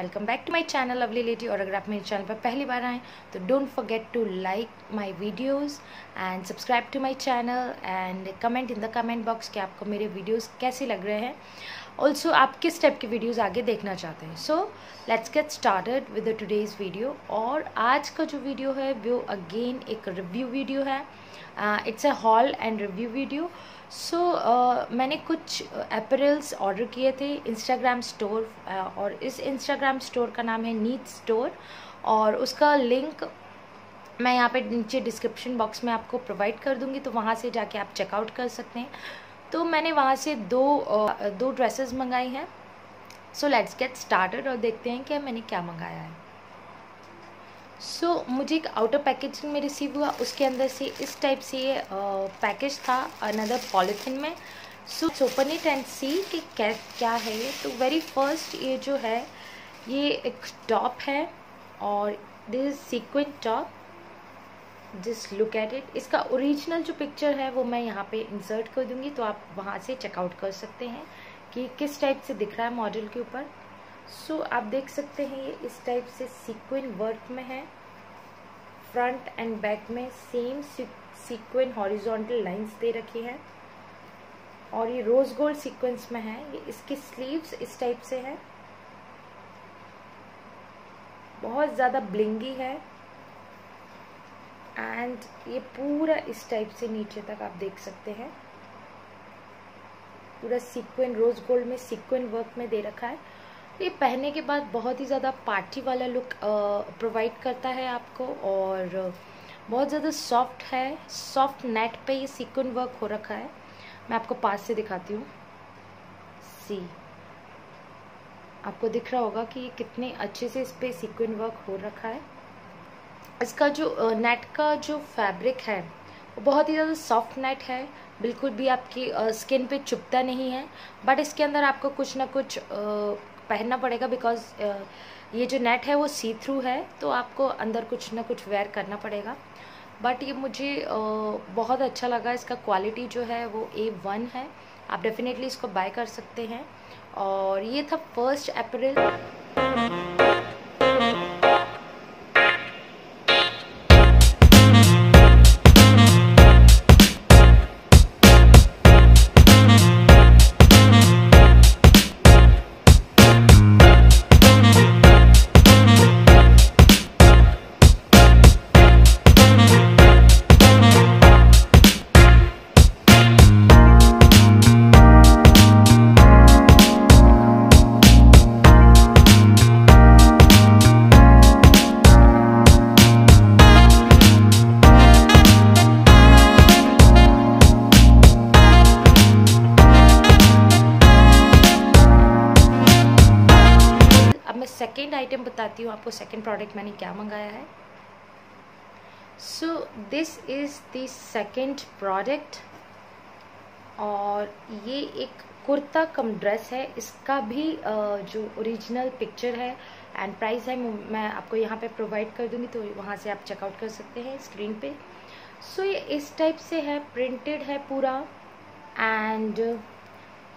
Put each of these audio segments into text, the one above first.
Welcome back to my channel lovely lady और अगर आप मेरे चैनल पर पहली बार आएँ तो don't forget to like my videos and subscribe to my channel and comment in the comment box कि आपको मेरे वीडियोस कैसे लग रहे हैं। ऑल्सो आप किस टाइप के वीडियोस आगे देखना चाहते हैं? So let's get started with today's video और आज का जो वीडियो है वो अगेन एक रिव्यू वीडियो है. It's a haul and review video so मैंने कुछ अपरेल्स ऑर्डर किए थे इंस्टाग्राम स्टोर uh, और इस इंस्टाग्राम स्टोर का नाम है नीट स्टोर और उसका लिंक मैं यहाँ पे नीचे डिस्क्रिप्शन बॉक्स में आपको प्रोवाइड कर दूँगी तो वहाँ से जाके आप चेकआउट कर सकते हैं। तो मैंने वहाँ से दो दो ड्रेसेस मंगाई हैं। सो लेट्स गेट स्टार्टेड और देखते हैं कि मैंने क्या मंगाया है। सो so, मुझे एक आउटर पैकेजिंग में रिसीव हुआ। उसके अंदर से इस टाइप से ये पैकेज था अनदर पॉलीथिन में। So open it and see कि क्या क्या है ये। तो वेरी फ़र्स्ट ये जो है ये एक टॉप है और this sequin top just look at it इसका ओरिजिनल जो पिक्चर है वो मैं यहाँ पे इंसर्ट कर दूँगी तो आप वहाँ से चेकआउट कर सकते हैं कि किस टाइप से दिख रहा है मॉडल के ऊपर। सो so, आप देख सकते हैं ये इस टाइप से सीक्वेंट वर्क में है। फ्रंट एंड बैक में सेम सीक्वेंट हॉरिजॉन्टल लाइंस दे रखी है। और ये रोज गोल्ड सीक्वेंस में है। ये इसकी स्लीव्स इस टाइप से है। बहुत ज़्यादा ब्लिंगी है। एंड ये पूरा इस टाइप से नीचे तक आप देख सकते हैं। पूरा सीक्वेंट रोज गोल्ड में सीक्वेंट वर्क में दे रखा है। ये पहनने के बाद बहुत ही ज़्यादा पार्टी वाला लुक प्रोवाइड करता है आपको और बहुत ज़्यादा सॉफ्ट है। सॉफ्ट नेट पे ये सीक्वेंट वर्क हो रखा है। मैं आपको पास से दिखाती हूँ। सी आपको दिख रहा होगा कि ये कितने अच्छे से इस पर सीक्वेंट वर्क हो रखा है। इसका जो नेट का जो फैब्रिक है, वो बहुत ही ज़्यादा सॉफ्ट नेट है। बिल्कुल भी आपकी स्किन पे चुपता नहीं है। बट इसके अंदर आपको कुछ ना कुछ पहनना पड़ेगा बिकॉज़ ये जो नेट है वो सी थ्रू है तो आपको अंदर कुछ ना कुछ वेयर करना पड़ेगा। बट ये मुझे बहुत अच्छा लगा। इसका क्वालिटी जो है वो ए वन है। आप डेफिनेटली इसको बाय कर सकते हैं। और ये था फ़र्स्ट अप्रैल सेकेंड आइटम बताती हूँ आपको सेकेंड प्रोडक्ट मैंने क्या मंगाया है। So this is the second product और ये एक कुर्ता कम ड्रेस है। इसका भी जो ओरिजिनल पिक्चर है एंड प्राइस है मैं आपको यहाँ पे प्रोवाइड कर दूँगी तो वहाँ से आप चेकआउट कर सकते हैं स्क्रीन पे। सो so, ये इस टाइप से है प्रिंटेड है पूरा एंड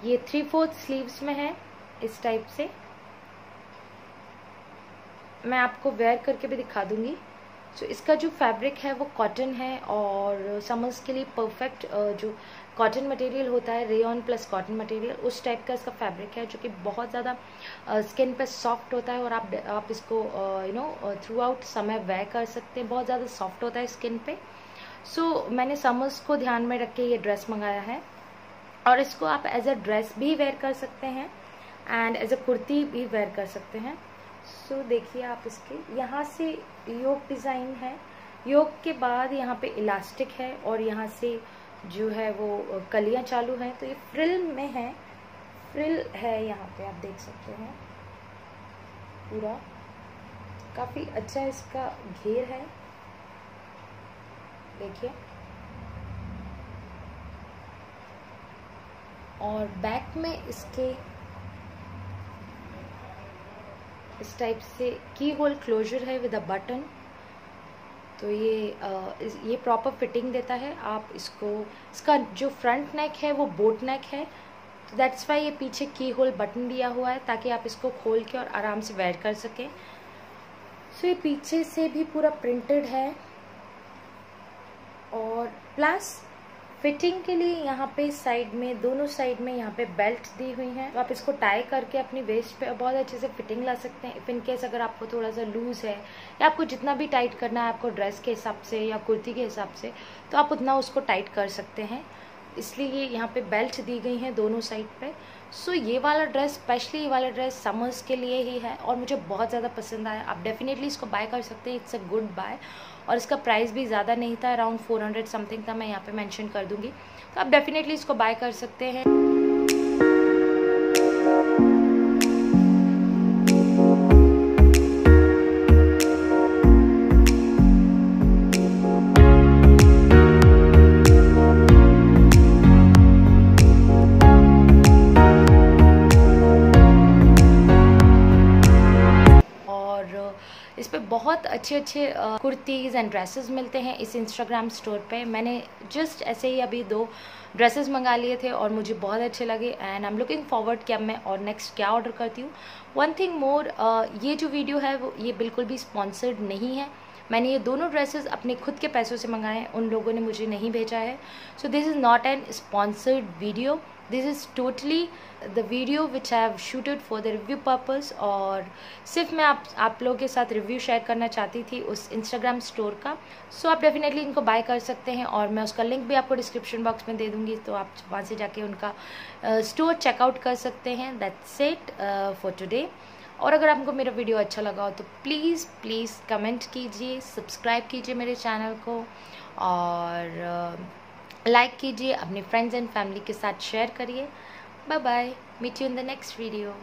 ये थ्री फोर्थ स्लीव्स में है इस टाइप से। मैं आपको वेयर करके भी दिखा दूँगी। सो so, इसका जो फैब्रिक है वो कॉटन है और समर्स के लिए परफेक्ट जो कॉटन मटेरियल होता है रेयन प्लस कॉटन मटेरियल उस टाइप का इसका फैब्रिक है जो कि बहुत ज़्यादा स्किन पे सॉफ्ट होता है और आप आप इसको यू नो थ्रू आउट समय वेयर कर सकते हैं। बहुत ज़्यादा सॉफ्ट होता है स्किन पे। सो so, मैंने समर्स को ध्यान में रख के ये ड्रेस मंगाया है। और इसको आप एज अ ड्रेस भी वेयर कर सकते हैं एंड एज अ कुर्ती भी वेयर कर सकते हैं। सो so, देखिए आप इसके यहाँ से योग डिज़ाइन है। योग के बाद यहाँ पे इलास्टिक है और यहाँ से जो है वो कलियाँ चालू हैं। तो ये फ्रिल में है। फ्रिल है यहाँ पे आप देख सकते हैं। पूरा। काफ़ी अच्छा इसका घेर है। देखिए। और बैक में इसके इस टाइप से की होल क्लोजर है विद अ बटन तो ये आ, ये प्रॉपर फिटिंग देता है। आप इसको इसका जो फ्रंट नेक है वो बोट नेक है। तो दैट्स वाई ये पीछे की होल बटन दिया हुआ है ताकि आप इसको खोल के और आराम से वेयर कर सकें। सो so, ये पीछे से भी पूरा प्रिंटेड है। और प्लस फिटिंग के लिए यहाँ पे साइड में, दोनों साइड में यहाँ पे बेल्ट दी हुई हैं। तो आप इसको टाई करके अपनी वेस्ट पे बहुत अच्छे से फिटिंग ला सकते हैं। इफ़ इन केस अगर आपको थोड़ा सा लूज है या आपको जितना भी टाइट करना है आपको ड्रेस के हिसाब से या कुर्ती के हिसाब से तो आप उतना उसको टाइट कर सकते हैं। इसलिए ये यहाँ पे बेल्ट दी गई हैं दोनों साइड पे। सो so, ये वाला ड्रेस स्पेशली ये वाला ड्रेस समर्स के लिए ही है और मुझे बहुत ज़्यादा पसंद आया। आप डेफिनेटली इसको बाय कर सकते हैं इट्स अ गुड बाय और इसका प्राइस भी ज़्यादा नहीं था अराउंड फोर हंड्रेड समथिंग था मैं यहाँ पे मेंशन कर दूँगी। तो आप डेफिनेटली इसको बाय कर सकते हैं। अच्छे अच्छे कुर्तीज़ एंड ड्रेसेस मिलते हैं इस इंस्टाग्राम स्टोर पे। मैंने जस्ट ऐसे ही अभी दो ड्रेसेस मंगा लिए थे और मुझे बहुत अच्छे लगे and I am looking forward कि अब मैं और नेक्स्ट क्या ऑर्डर करती हूँ। वन थिंग मोर ये जो वीडियो है वो, ये बिल्कुल भी स्पॉन्सर्ड नहीं है। मैंने ये दोनों ड्रेसेस अपने खुद के पैसों से मंगाए हैं उन लोगों ने मुझे नहीं भेजा है। So this is not an sponsored video this is totally the video which have shooted for the review purpose और सिर्फ़ मैं आप आप लोगों के साथ रिव्यू शेयर करना चाहती थी उस इंस्टाग्राम स्टोर का। सो so, आप डेफिनेटली इनको बाय कर सकते हैं और मैं उसका लिंक भी आपको डिस्क्रिप्शन बॉक्स में दे दूँगी तो आप वहाँ से जाके उनका स्टोर uh, चेकआउट कर सकते हैं। दैट्स इट फॉर टुडे और अगर आपको मेरा वीडियो अच्छा लगा हो तो प्लीज़ प्लीज़ कमेंट कीजिए सब्सक्राइब कीजिए मेरे चैनल को और लाइक कीजिए, अपने फ्रेंड्स एंड फैमिली के साथ शेयर करिए। Bye bye meet you in the next video